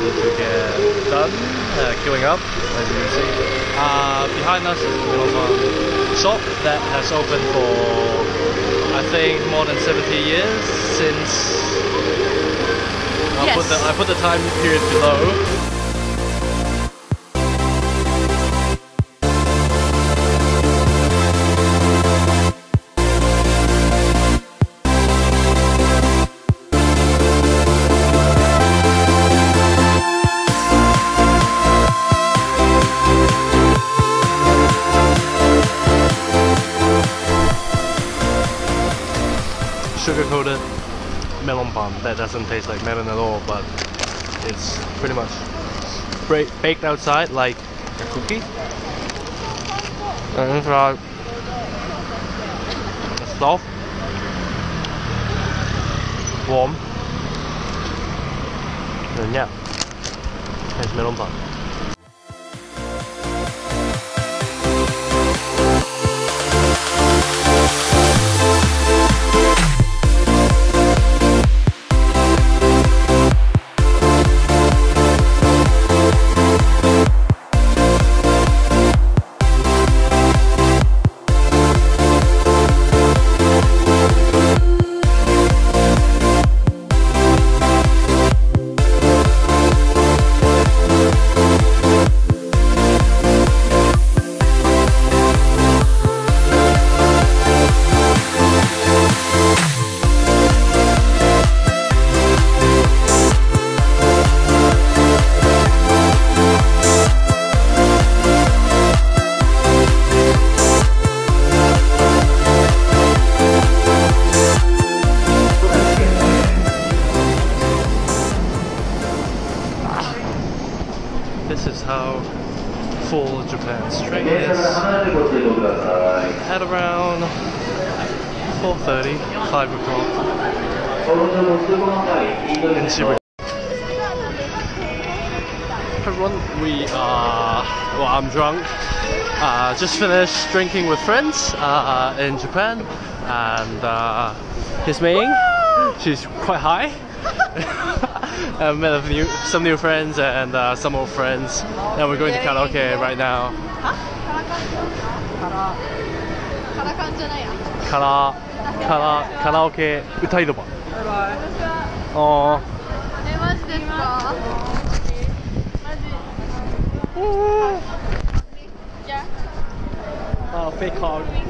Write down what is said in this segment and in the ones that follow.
to get done, uh, queuing up, as you can see. Uh, behind us is Melon shop that has opened for, I think, more than 70 years since. I'll put the I put the time period below. Sugar-coated melon bun. That doesn't taste like melon at all but it's pretty much baked outside like a cookie. And inside it's soft warm and yeah it's melon bun Japan's train is. At around 4.30, 5 o'clock in Shibuya. Everyone, we are, well I'm drunk. Uh, just finished drinking with friends uh, in Japan and uh, here's Mei She's quite high. I met some new friends and uh, some old friends, and we're going to karaoke right now. Karaoke, karaoke. Oh. Oh, fake hug.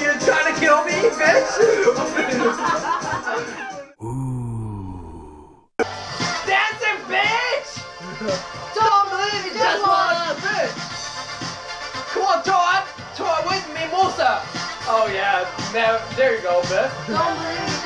You're trying to kill me, bitch! Dancing bitch! Don't believe! Come on, with me, Musa! Oh yeah, now, there you go, bitch. Don't believe